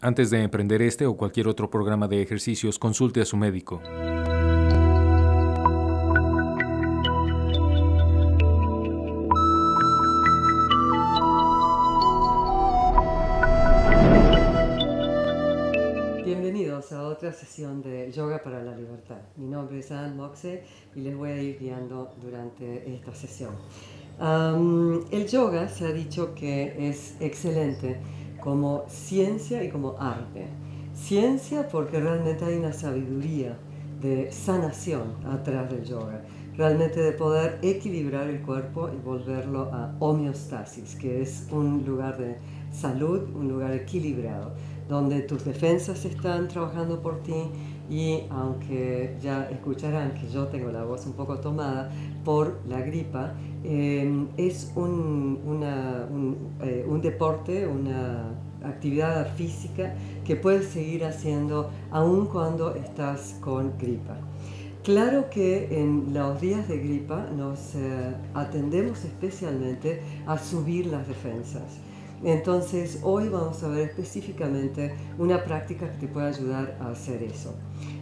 Antes de emprender este o cualquier otro programa de ejercicios, consulte a su médico. Bienvenidos a otra sesión de Yoga para la Libertad. Mi nombre es Anne Moxe y les voy a ir guiando durante esta sesión. el yoga se ha dicho que es excelente como ciencia y como arte. Ciencia porque realmente hay una sabiduría de sanación atrás del yoga, realmente de poder equilibrar el cuerpo y volverlo a homeostasis, que es un lugar de salud, un lugar equilibrado, donde tus defensas están trabajando por ti y aunque ya escucharán que yo tengo la voz un poco tomada por la gripa, Em, es un, eh, un, deporte, una actividad física que puedes seguir haciendo aun cuando estás con gripa. Claro que en los días de gripa nos eh, atendemos especialmente a subir las defensas. Entonces hoy vamos a ver específicamente una práctica que te puede ayudar a hacer eso.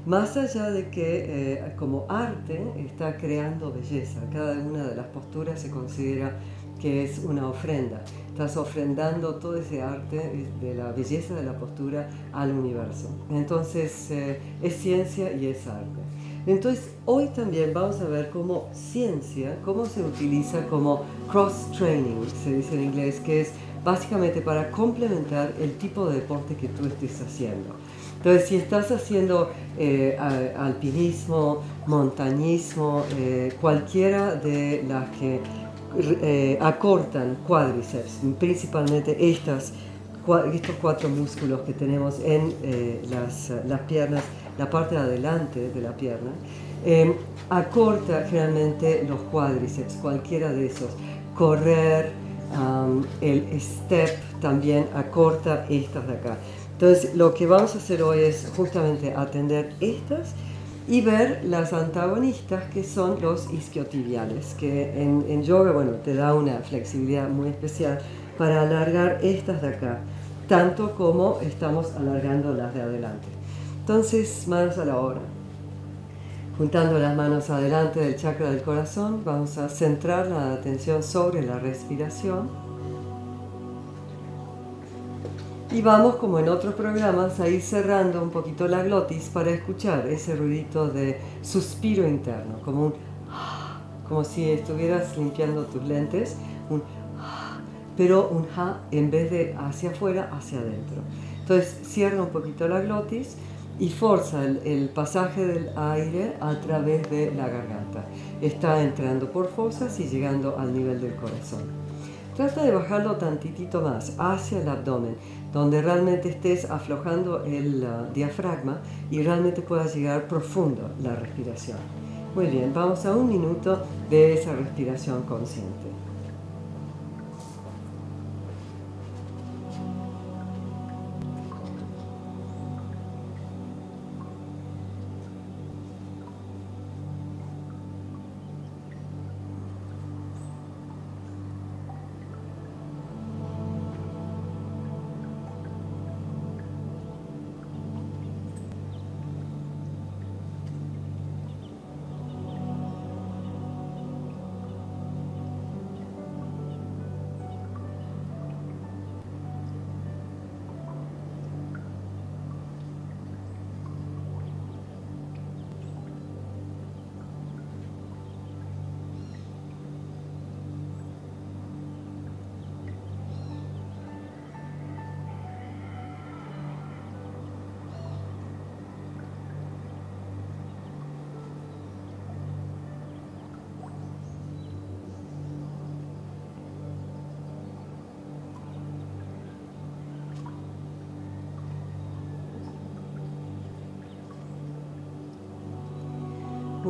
Más allá de que eh, como arte está creando belleza, cada una de las posturas se considera que es una ofrenda. Estás ofrendando todo ese arte de la belleza de la postura al universo. Entonces eh, es ciencia y es arte. Entonces hoy también vamos a ver cómo ciencia, cómo se utiliza como cross training, se dice en inglés, que es básicamente para complementar el tipo de deporte que tú estés haciendo. Entonces, si estás haciendo eh, alpinismo, montañismo, eh, cualquiera de las que eh, acortan cuádriceps, principalmente estas, estos cuatro músculos que tenemos en las, piernas, la parte de adelante de la pierna, acorta generalmente los cuádriceps, cualquiera de esos. Correr, el step también acorta estas de acá. Entonces, lo que vamos a hacer hoy es justamente atender estas y ver las antagonistas que son los isquiotibiales, que en, yoga, bueno, te da una flexibilidad muy especial para alargar estas de acá, tanto como estamos alargando las de adelante. Entonces, manos a la obra. Juntando las manos adelante del chakra del corazón, vamos a centrar la atención sobre la respiración y vamos, como en otros programas, a ir cerrando un poquito la glotis para escuchar ese ruidito de suspiro interno, como un como si estuvieras limpiando tus lentes, un pero un ja en vez de hacia afuera, hacia adentro. Entonces cierra un poquito la glotis y forza el, el, pasaje del aire a través de la garganta. Está entrando por fosas y llegando al nivel del corazón. Trata de bajarlo tantitito más hacia el abdomen donde realmente estés aflojando el uh, diafragma y realmente puedas llegar profundo la respiración. Muy bien, vamos a un minuto de esa respiración consciente.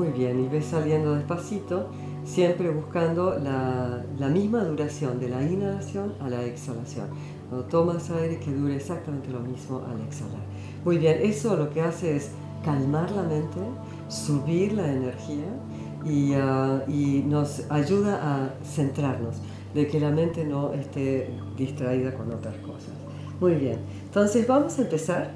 Muy bien, y ves saliendo despacito, siempre buscando la, misma duración de la inhalación a la exhalación. Cuando tomas aire, que dure exactamente lo mismo al exhalar. Muy bien, eso lo que hace es calmar la mente, subir la energía y, ah, y nos ayuda a centrarnos, de que la mente no esté distraída con otras cosas. Muy bien. Entonces vamos a empezar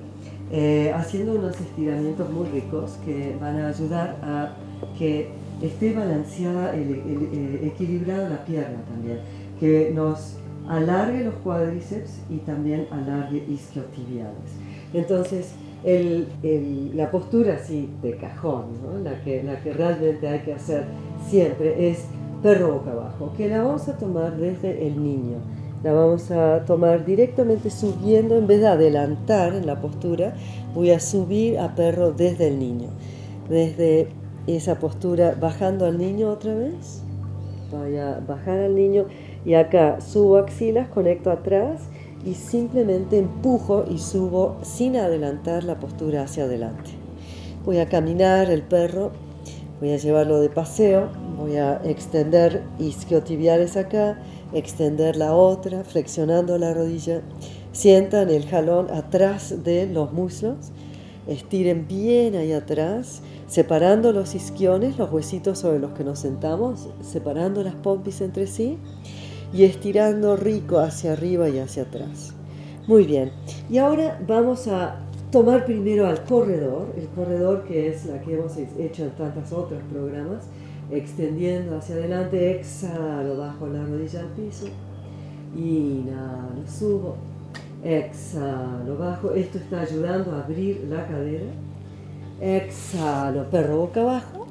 eh, haciendo unos estiramientos muy ricos que van a ayudar a que esté balanceada, el, eh, equilibrada la pierna también, que nos alargue los cuádriceps y también alargue isquiotibiales. Entonces, la postura así de cajón, la, que, la que realmente hay que hacer siempre es perro boca abajo, que la vamos a tomar desde el niño. La vamos a tomar directamente subiendo, en vez de adelantar en la postura, voy a subir a perro desde el niño. Desde esa postura, bajando al niño otra vez. Voy a bajar al niño y acá subo axilas, conecto atrás y simplemente empujo y subo sin adelantar la postura hacia adelante. Voy a caminar el perro, voy a llevarlo de paseo, voy a extender isquiotibiales acá, extender la otra, flexionando la rodilla. Sientan el jalón atrás de los muslos, estiren bien ahí atrás, separando los isquiones, los huesitos sobre los que nos sentamos, separando las pompis entre sí y estirando rico hacia arriba y hacia atrás. Muy bien, y ahora vamos a tomar primero al corredor, el corredor que es la que hemos hecho en tantos otros programas, extendiendo hacia adelante, exhalo, bajo la rodilla al piso, inhalo, subo, exhalo, bajo, esto está ayudando a abrir la cadera, exhalo, perro boca abajo,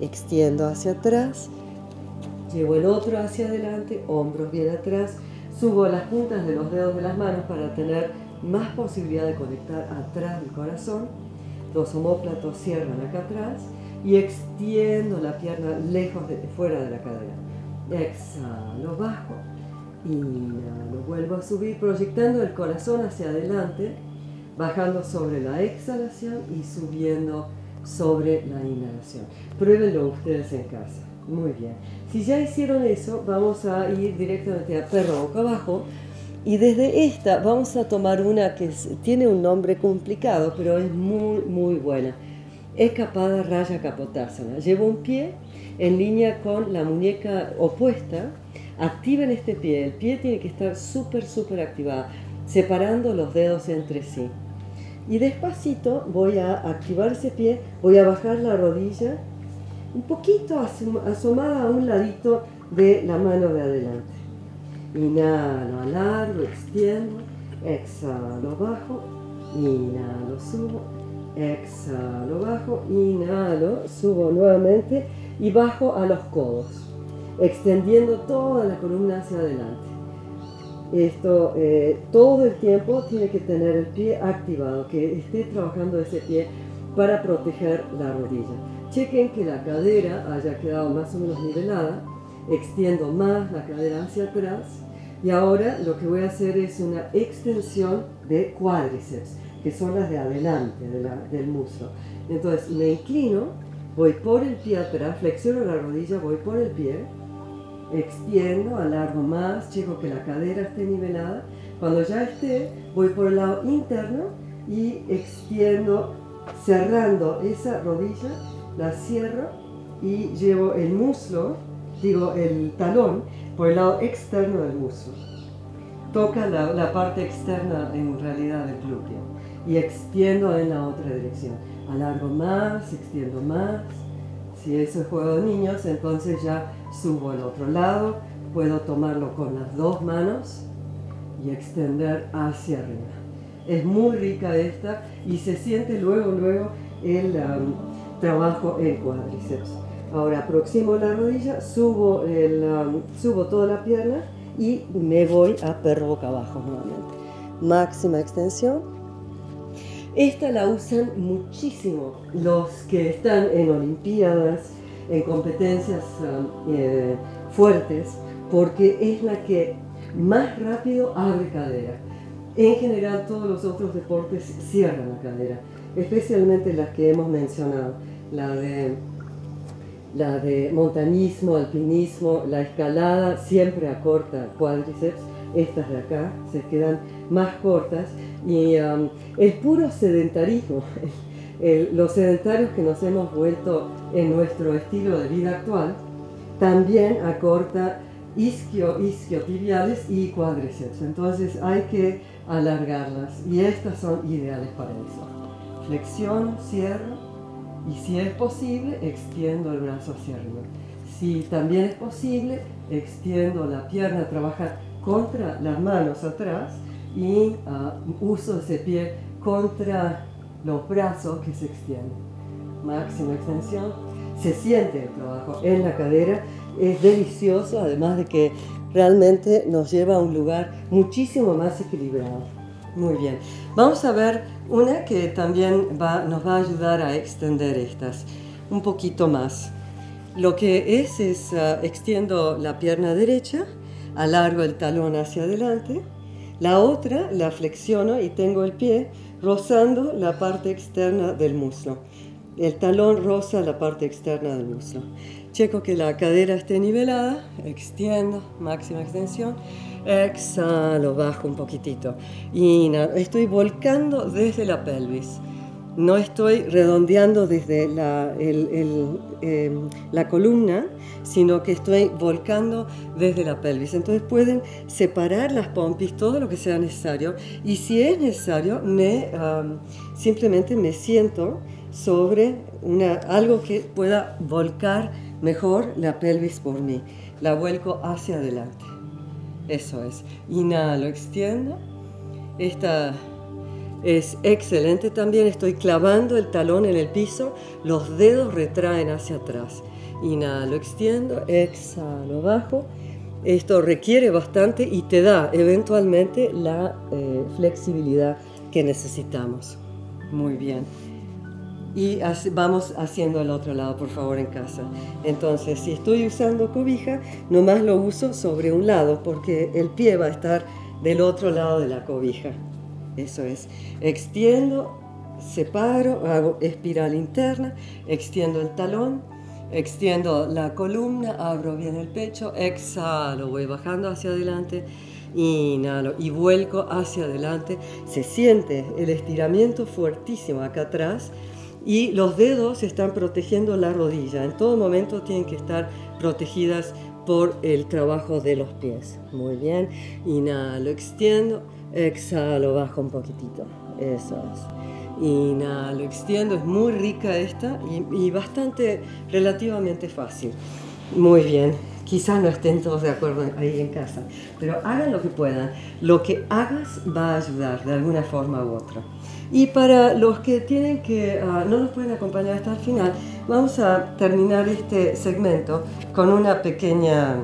extiendo hacia atrás, llevo el otro hacia adelante, hombros bien atrás, subo las puntas de los dedos de las manos para tener más posibilidad de conectar atrás del corazón, los homóplatos cierran acá atrás, y extiendo la pierna lejos de fuera de la cadera. Exhalo, bajo, inhalo, vuelvo a subir proyectando el corazón hacia adelante, bajando sobre la exhalación y subiendo sobre la inhalación. Pruébenlo ustedes en casa. Muy bien. Si ya hicieron eso, vamos a ir directamente a perro boca abajo. Y desde esta vamos a tomar una que tiene un nombre complicado, pero es muy, muy buena escapada raya capotársela. Llevo un pie en línea con la muñeca opuesta, activen este pie, el pie tiene que estar súper, súper activado, separando los dedos entre sí. Y despacito voy a activar ese pie, voy a bajar la rodilla un poquito asomada a un ladito de la mano de adelante. Inhalo, alargo, extiendo, exhalo, bajo, inhalo, subo, Exhalo, bajo, inhalo, subo nuevamente y bajo a los codos, extendiendo toda la columna hacia adelante. Esto eh, todo el tiempo tiene que tener el pie activado, que esté trabajando ese pie para proteger la rodilla. Chequen que la cadera haya quedado más o menos nivelada, extiendo más la cadera hacia atrás y ahora lo que voy a hacer es una extensión de cuádriceps que son las de adelante del muslo. Entonces me inclino, voy por el pie atrás, flexiono la rodilla, voy por el pie, extiendo, alargo más, checo que la cadera esté nivelada. Cuando ya esté, voy por el lado interno y extiendo, cerrando esa rodilla, la cierro y llevo el muslo, digo el talón, por el lado externo del muslo. Toca la, la parte externa en realidad del glúteo y extiendo en la otra dirección. Alargo más, extiendo más. Si eso es juego de niños, entonces ya subo al otro lado. Puedo tomarlo con las dos manos y extender hacia arriba. Es muy rica esta y se siente luego, luego el um, trabajo en cuádriceps. Ahora aproximo la rodilla, subo, el, um, subo toda la pierna y me voy a perro boca abajo nuevamente. Máxima extensión esta la usan muchísimo los que están en Olimpiadas, en competencias um, eh, fuertes, porque es la que más rápido abre cadera. En general todos los otros deportes cierran la cadera, especialmente las que hemos mencionado, la de, la de montañismo, alpinismo, la escalada siempre acorta cuádriceps, estas de acá se quedan más cortas y um, el puro sedentarismo, los sedentarios que nos hemos vuelto en nuestro estilo de vida actual, también acorta isquio, isquiotibiales y cuádriceps. Entonces hay que alargarlas y estas son ideales para eso. Flexiono, cierro y si es posible extiendo el brazo hacia arriba. Si también es posible, extiendo la pierna, trabajar contra las manos atrás y ah, uso ese pie contra los brazos que se extienden. Máxima extensión. Se siente el trabajo en la cadera. Es delicioso, además de que realmente nos lleva a un lugar muchísimo más equilibrado. Muy bien. Vamos a ver una que también nos va a ayudar a extender estas un poquito más. Lo que es es ah, extiendo la pierna derecha, alargo el talón hacia adelante, la otra la flexiono y tengo el pie rozando la parte externa del muslo. El talón roza la parte externa del muslo. Checo que la cadera esté nivelada, extiendo, máxima extensión, exhalo, bajo un poquitito. Inhalo, estoy volcando desde la pelvis. No estoy redondeando desde la, em, la columna, sino que estoy volcando desde la pelvis. Entonces pueden separar las pompis todo lo que sea necesario y si es necesario, me, simplemente me siento sobre una, algo que pueda volcar mejor la pelvis por mí. La vuelco hacia adelante. Eso es. Inhalo, extiendo. Esta es excelente también. Estoy clavando el talón en el piso. Los dedos retraen hacia atrás. Inhalo, extiendo, exhalo, bajo. Esto requiere bastante y te da eventualmente la eh, flexibilidad que necesitamos. Muy bien. Y vamos haciendo el otro lado, por favor, en casa. Entonces, si estoy usando cobija, nomás lo uso sobre un lado porque el pie va a estar del otro lado de la cobija. Eso es. Extiendo, separo, hago espiral interna, extiendo el talón, Extiendo la columna, abro bien el pecho, exhalo, voy bajando hacia adelante, inhalo y vuelco hacia adelante. Se siente el estiramiento fuertísimo acá atrás y los dedos están protegiendo la rodilla. En todo momento tienen que estar protegidas por el trabajo de los pies. Muy bien, inhalo, extiendo, exhalo, bajo un poquitito. Eso es. Inhalo, extiendo, es muy rica esta y, bastante relativamente fácil. Muy bien, quizás no estén todos de acuerdo ahí en casa, pero hagan lo que puedan. Lo que hagas va a ayudar de alguna forma u otra. Y para los que tienen que ah, no nos pueden acompañar hasta el final, vamos a terminar este segmento con una pequeña,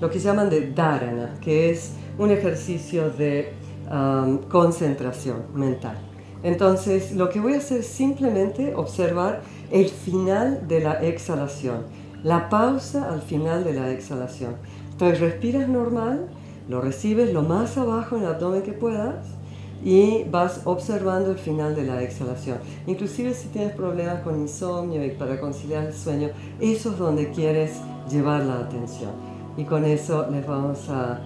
lo que llaman de dharana, que es un ejercicio de concentración mental. Entonces, lo que voy a hacer es simplemente observar el final de la exhalación, la pausa al final de la exhalación. Entonces, respiras normal, lo recibes lo más abajo en el abdomen que puedas y vas observando el final de la exhalación. Inclusive si tienes problemas con insomnio y para conciliar el sueño, eso es donde quieres llevar la atención. Y con eso les vamos a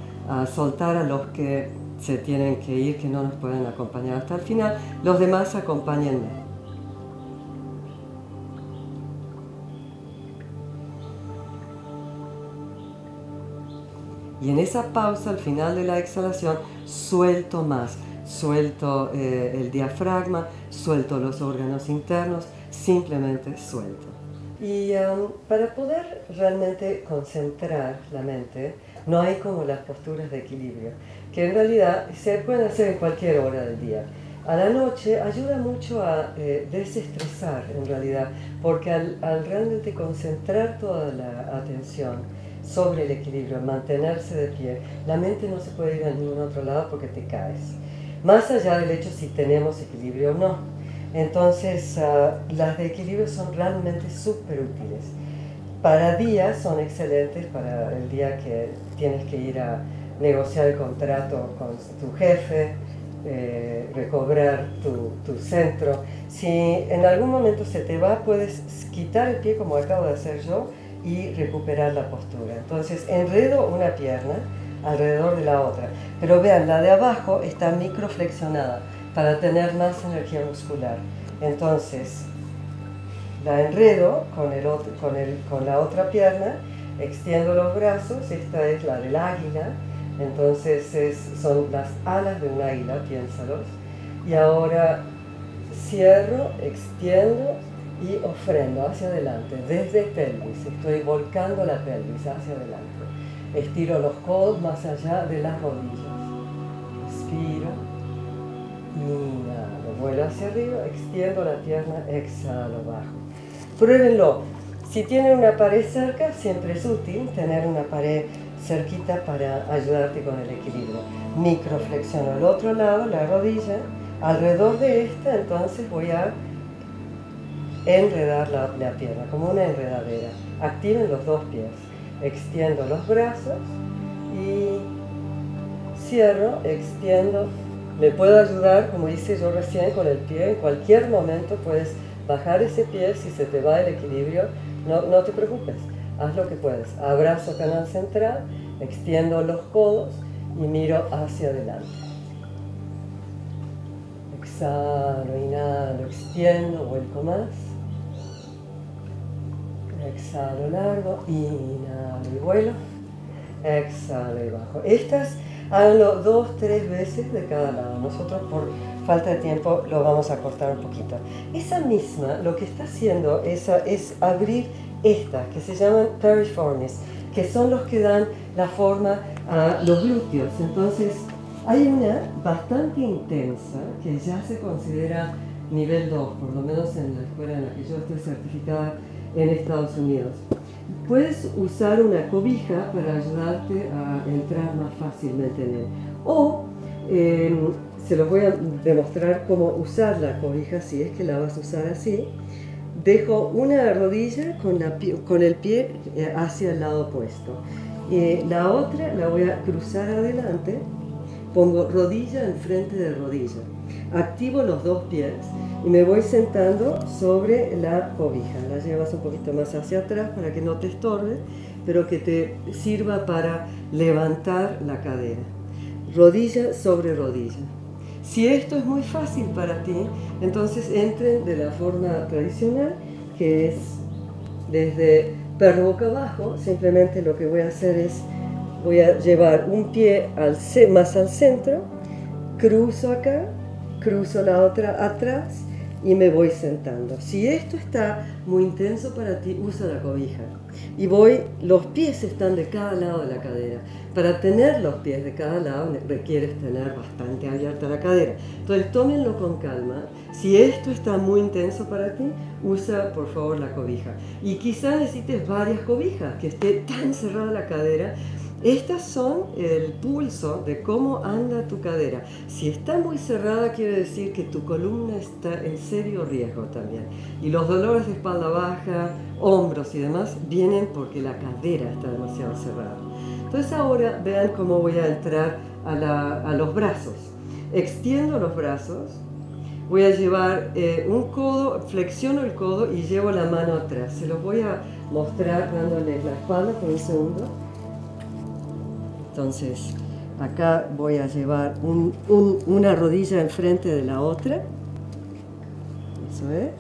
soltar a los que se tienen que ir, que no nos pueden acompañar hasta el final. Los demás acompáñenme. Y en esa pausa, al final de la exhalación, suelto más. Suelto eh, el diafragma, suelto los órganos internos, simplemente suelto. Y um, para poder realmente concentrar la mente, no hay como las posturas de equilibrio que en realidad se pueden hacer en cualquier hora del día. A la noche ayuda mucho a eh, desestresar en realidad, porque al, realmente concentrar toda la atención sobre el equilibrio, mantenerse de pie, la mente no se puede ir a ningún otro lado porque te caes. Más allá del hecho si tenemos equilibrio o no. Entonces, ah, las de equilibrio son realmente súper útiles. Para días son excelentes, para el día que tienes que ir a negociar el contrato con tu jefe, eh, recobrar tu, tu, centro. Si en algún momento se te va, puedes quitar el pie como acabo de hacer yo y recuperar la postura. Entonces enredo una pierna alrededor de la otra. Pero vean, la de abajo está microflexionada para tener más energía muscular. Entonces, la enredo con, el con, el, con la otra pierna, extiendo los brazos, esta es la del águila, Entonces son las alas de un águila, piénsalos. Y ahora cierro, extiendo y ofrendo hacia adelante, desde pelvis. Estoy volcando la pelvis hacia adelante. Estiro los codos más allá de las rodillas. Respiro. Inhalo. Vuelo hacia arriba, extiendo la pierna, exhalo, bajo. Pruébenlo. Si tienen una pared cerca, siempre es útil tener una pared cerquita para ayudarte con el equilibrio. Microflexiono al otro lado, la rodilla. Alrededor de esta, entonces voy a enredar la, la pierna, como una enredadera. Activen los dos pies. Extiendo los brazos y cierro, extiendo. Me puedo ayudar, como hice yo recién, con el pie. En cualquier momento puedes bajar ese pie si se te va el equilibrio. No, no te preocupes, haz lo que puedes. Abrazo canal central, extiendo los codos y miro hacia adelante. Exhalo, inhalo, extiendo, vuelco más. Exhalo largo, inhalo y vuelo. Exhalo y bajo. Estas háganlo dos, tres veces de cada lado. Nosotros por falta de tiempo lo vamos a cortar un poquito. Esa misma lo que está haciendo es, es abrir estas que se llaman piriformes, que son los que dan la forma a los glúteos. Entonces hay una bastante intensa que ya se considera nivel 2, por lo menos en la escuela en la que yo estoy certificada en Estados Unidos. Puedes usar una cobija para ayudarte a entrar más fácilmente en él. O em, se los voy a demostrar cómo usar la cobija si es que la vas a usar así. Dejo una rodilla con, el pie eh, hacia el lado opuesto. y la otra la voy a cruzar adelante. Pongo rodilla enfrente de rodilla. Activo los dos pies y me voy sentando sobre la cobija. La llevas un poquito más hacia atrás para que no te estorbe, pero que te sirva para levantar la cadera. Rodilla sobre rodilla. Si esto es muy fácil para ti, entonces entren de la forma tradicional, que es desde perro boca abajo. Simplemente lo que voy a hacer es, voy a llevar un pie más al centro, cruzo acá, cruzo la otra atrás y me voy sentando. Si esto está muy intenso para ti, usa la cobija. Y voy, los pies están de cada lado de la cadera. Para tener los pies de cada lado requieres tener bastante abierta la cadera. Entonces tómenlo con calma. Si esto está muy intenso para ti, usa por favor la cobija. Y quizás necesites varias cobijas, que esté tan cerrada la cadera estas son el pulso de cómo anda tu cadera. Si está muy cerrada quiere decir que tu columna está en serio riesgo también. Y los dolores de espalda baja, hombros y demás vienen porque la cadera está demasiado cerrada. Entonces ahora vean cómo voy a entrar a, los brazos. Extiendo los brazos, voy a llevar eh, un codo, flexiono el codo y llevo la mano atrás. Se los voy a mostrar dándoles la espalda por un segundo. Entonces, acá voy a llevar una rodilla enfrente de la otra. Eso es.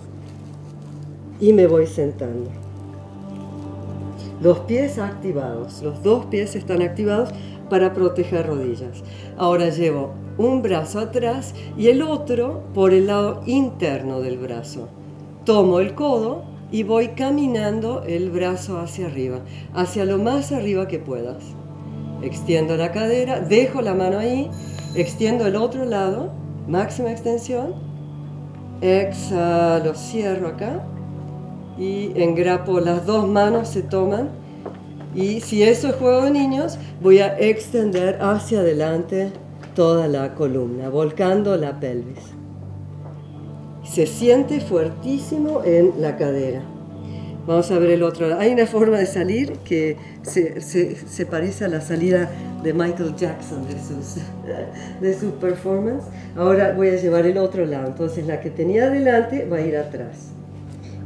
Y me voy sentando. Los pies activados, los dos pies están activados para proteger rodillas. Ahora llevo un brazo atrás y el otro por el lado interno del brazo. Tomo el codo y voy caminando el brazo hacia arriba, hacia lo más arriba que puedas. Extiendo la cadera, dejo la mano ahí, extiendo el otro lado, máxima extensión, exhalo, cierro acá y engrapo las dos manos, se toman. Y si eso es juego de niños, voy a extender hacia adelante toda la columna, volcando la pelvis. Se siente fuertísimo en la cadera. Vamos a ver el otro. Hay una forma de salir que se, se, parece a la salida de Michael Jackson de, sus, de su performance. Ahora voy a llevar el otro lado. Entonces la que tenía adelante va a ir atrás.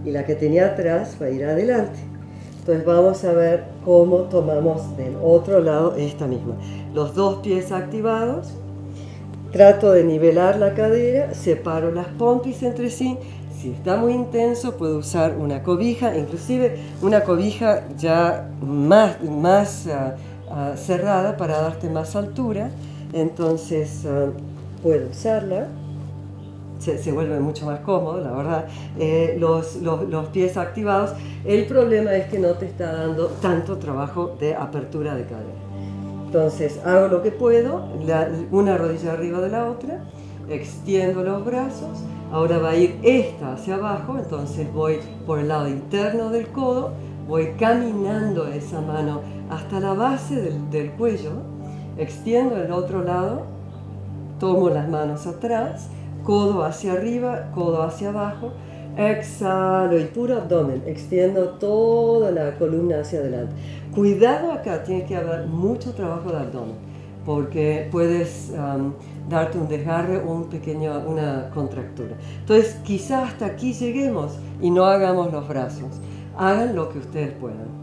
Y la que tenía atrás va a ir adelante. Entonces vamos a ver cómo tomamos del otro lado esta misma. Los dos pies activados. Trato de nivelar la cadera, separo las pompis entre sí si está muy intenso, puedo usar una cobija, inclusive una cobija ya más, más ah, ah, cerrada para darte más altura. Entonces ah, puedo usarla. Se, vuelve mucho más cómodo, la verdad. Eh, los, los, los, pies activados. El problema es que no te está dando tanto trabajo de apertura de cadera. Entonces hago lo que puedo, una rodilla arriba de la otra, extiendo los brazos. Ahora va a ir esta hacia abajo, entonces voy por el lado interno del codo, voy caminando esa mano hasta la base del, cuello, extiendo el otro lado, tomo las manos atrás, codo hacia arriba, codo hacia abajo, exhalo y puro abdomen, extiendo toda la columna hacia adelante. Cuidado acá, tiene que haber mucho trabajo de abdomen, porque puedes um, darte un desgarre o un pequeño, una contractura. Entonces, quizás hasta aquí lleguemos y no hagamos los brazos. Hagan lo que ustedes puedan.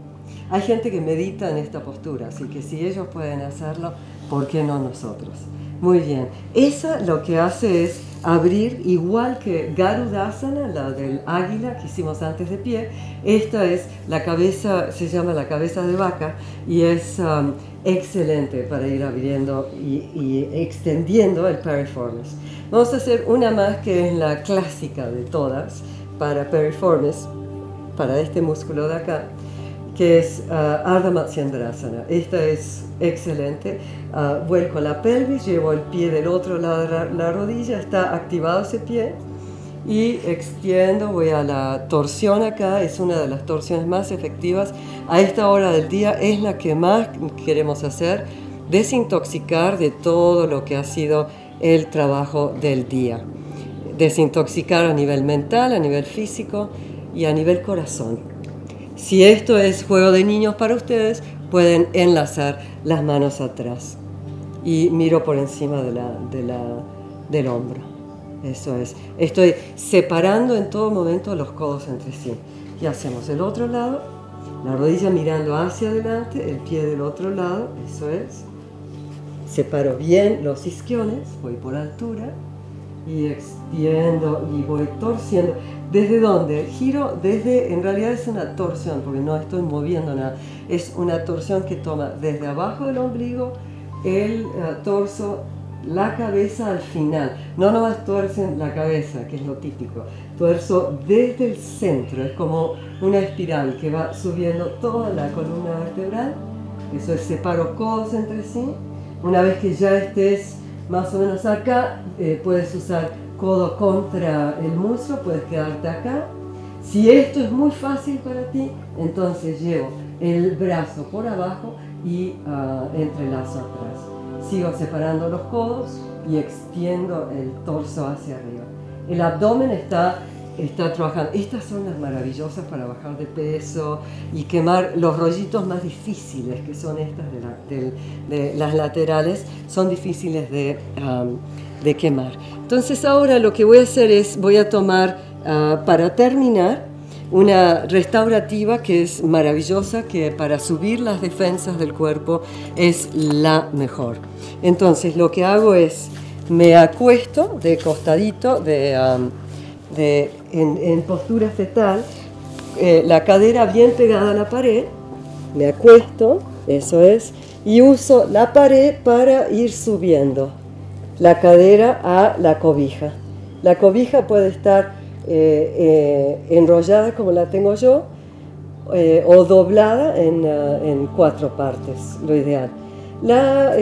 Hay gente que medita en esta postura, así que si ellos pueden hacerlo, ¿por qué no nosotros? Muy bien. Esa lo que hace es abrir, igual que Garudasana, la del águila que hicimos antes de pie. Esta es la cabeza, se llama la cabeza de vaca y es um, excelente para ir abriendo y, extendiendo el piriformis. Vamos a hacer una más que es la clásica de todas para piriformis, para este músculo de acá que es uh, Ardha Matsyendrasana. Esta es excelente. Uh, vuelco la pelvis, llevo el pie del otro lado de la, rodilla, está activado ese pie y extiendo, voy a la torsión acá, es una de las torsiones más efectivas. A esta hora del día es la que más queremos hacer, desintoxicar de todo lo que ha sido el trabajo del día. Desintoxicar a nivel mental, a nivel físico y a nivel corazón. Si esto es juego de niños para ustedes, pueden enlazar las manos atrás y miro por encima de la, del hombro. Eso es. Estoy separando en todo momento los codos entre sí. Y hacemos el otro lado, la rodilla mirando hacia adelante, el pie del otro lado, eso es. Separo bien los isquiones, voy por altura y extiendo y voy torciendo. ¿Desde dónde? Giro desde, en realidad es una torsión, porque no estoy moviendo nada. Es una torsión que toma desde abajo del ombligo, el eh, torso, la cabeza al final. No nomás tuercen la cabeza, que es lo típico. Tuerzo desde el centro, es como una espiral que va subiendo toda la columna vertebral. Eso es separo codos entre sí. Una vez que ya estés más o menos acá, eh, puedes usar codo contra el muslo, puedes quedarte acá. Si esto es muy fácil para ti, entonces llevo el brazo por abajo y uh, entrelazo atrás. Sigo separando los codos y extiendo el torso hacia arriba. El abdomen está, está trabajando. Estas son las maravillosas para bajar de peso y quemar los rollitos más difíciles, que son estas de, las laterales, son difíciles de, um, de quemar. Entonces ahora lo que voy a hacer es, voy a tomar ah, para terminar una restaurativa que es maravillosa, que para subir las defensas del cuerpo es la mejor. Entonces lo que hago es, me acuesto de costadito, de, en, postura fetal, eh, la cadera bien pegada a la pared, me acuesto, eso es, y uso la pared para ir subiendo la cadera a la cobija. La cobija puede estar eh, eh, enrollada como la tengo yo eh, o doblada en, en, cuatro partes, lo ideal. La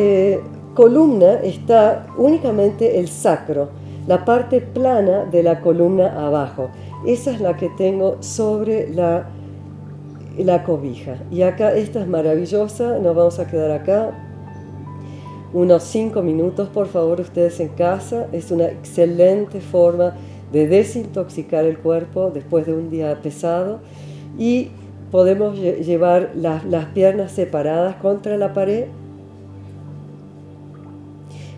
columna está únicamente el sacro, la parte plana de la columna abajo. Esa es la que tengo sobre la, la cobija. Y acá esta es maravillosa, nos vamos a quedar acá unos 5 minutos, por favor, ustedes en casa. Es una excelente forma de desintoxicar el cuerpo después de un día pesado y podemos llevar las, piernas separadas contra la pared.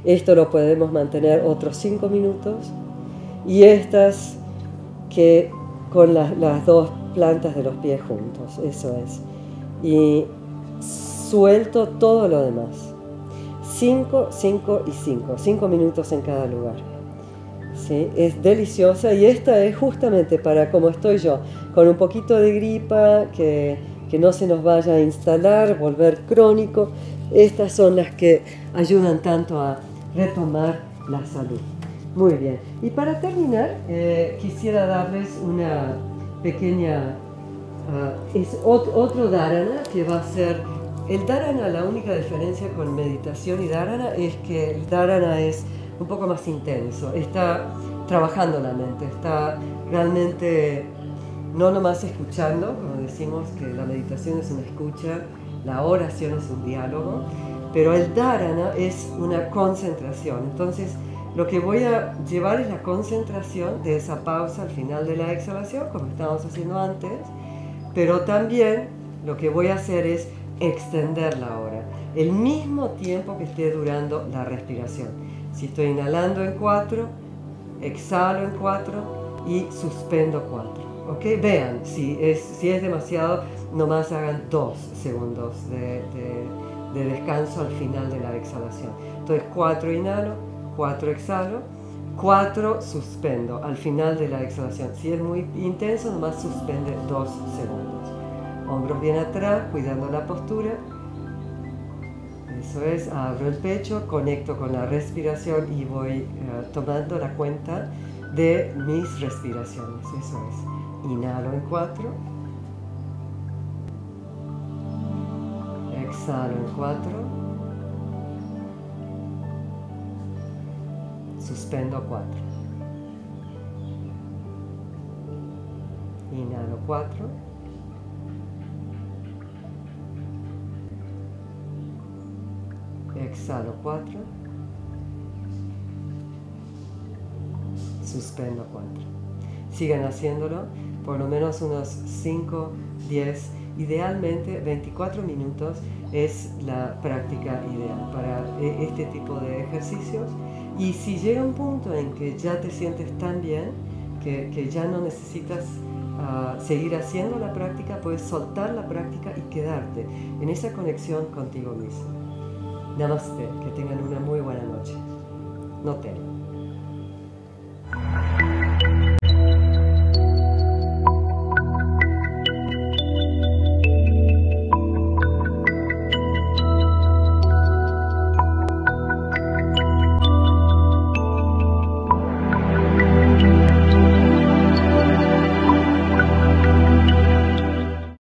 Esto lo podemos mantener otros 5 minutos y estas que con las dos plantas de los pies juntos, eso es. Y suelto todo lo demás. 5, 5 y 5, 5 minutos en cada lugar. ¿Sí? Es deliciosa y esta es justamente para como estoy yo, con un poquito de gripa, que que no se nos vaya a instalar, volver crónico. Estas son las que ayudan tanto a retomar la salud. Muy bien. Y para terminar, eh, quisiera darles una pequeña... Ah, es otro dharana que va a ser... El dharana, la única diferencia con meditación y dharana es que el dharana es un poco más intenso, está trabajando la mente, está realmente no nomás escuchando, como decimos que la meditación es una escucha, la oración es un diálogo, pero el dharana es una concentración. Entonces, lo que voy a llevar es la concentración de esa pausa al final de la exhalación, como estábamos haciendo antes, pero también lo que voy a hacer es extender la hora, el mismo tiempo que esté durando la respiración. Si estoy inhalando en 4, exhalo en 4 y suspendo 4. ¿Ok? Vean, si es, si es demasiado, nomás hagan 2 segundos de, de descanso al final de la exhalación. Entonces 4 inhalo, 4 exhalo, 4 suspendo al final de la exhalación. Si es muy intenso, nomás suspende 2 segundos. Hombros bien atrás, cuidando la postura. Eso es, abro el pecho, conecto con la respiración y voy eh, tomando la cuenta de mis respiraciones. Eso es. Inhalo en 4. Exhalo 4. Suspendo 4. Inhalo 4. Exhalo 4. Suspendo 4. Sigan haciéndolo por lo menos unos 5, 10, idealmente 24 minutos es la práctica ideal para e, este tipo de ejercicios. Y si llega un punto en que ya te sientes tan bien que, ya no necesitas uh, seguir haciendo la práctica, puedes soltar la práctica y quedarte en esa conexión contigo mismo. Namaste, que tengan una muy buena noche. No teman.